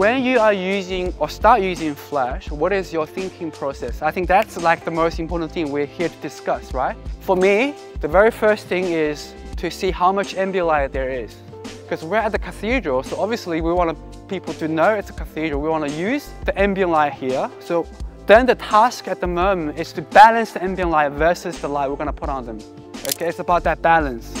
When you are using or start using Flash, what is your thinking process? I think that's like the most important thing we're here to discuss, right? For me, the very first thing is to see how much ambient light there is. Because we're at the cathedral, so obviously we want people to know it's a cathedral. We want to use the ambient light here. So then the task at the moment is to balance the ambient light versus the light we're going to put on them. Okay, it's about that balance.